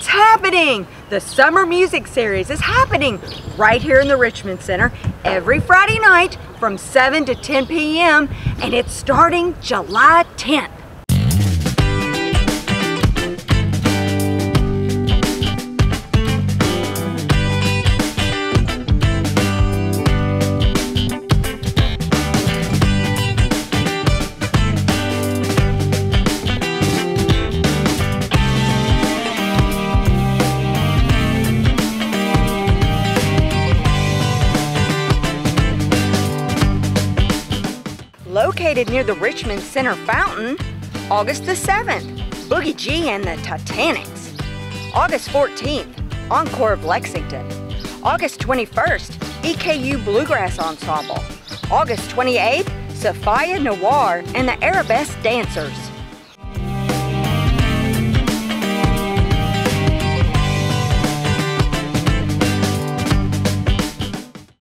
It's happening! The Summer Music Series is happening right here in the Richmond Centre every Friday night from 7 to 10 p.m. and it's starting July 10th. Located near the Richmond Centre Fountain, August the 7th, Boogie G and the Titanics. August 14th, Encore of Lexington. August 21st, EKU Bluegrass Ensemble. August 28th, Sophia Noir and the Arabesque Dancers.